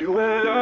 you went